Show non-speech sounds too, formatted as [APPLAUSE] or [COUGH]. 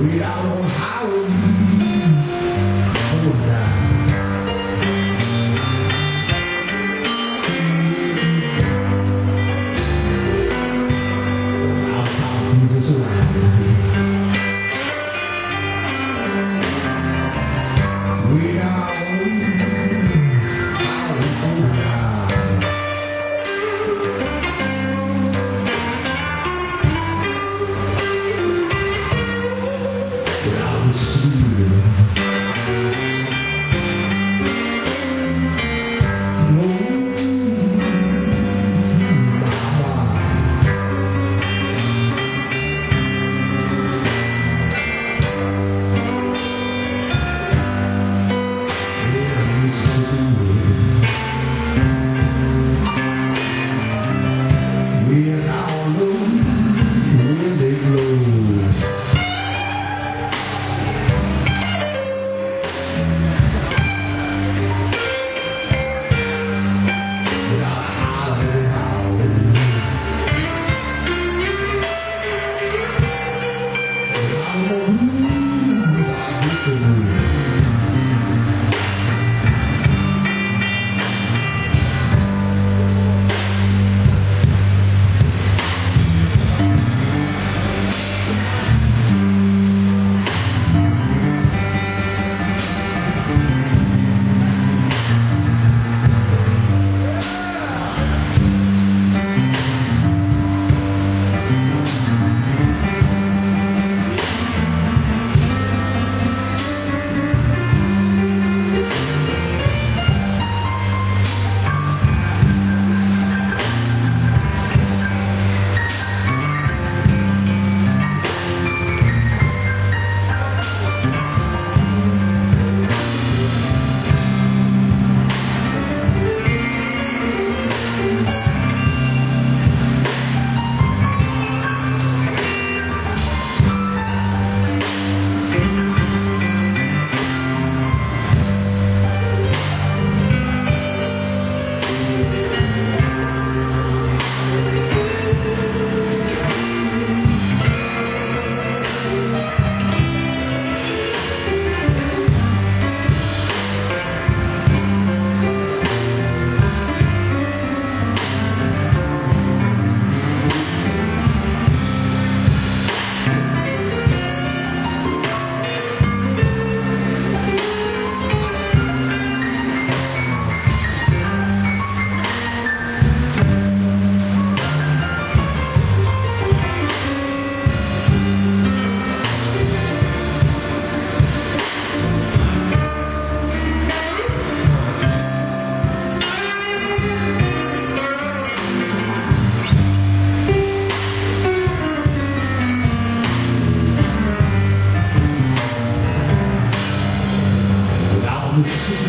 We out on highway I'm [LAUGHS]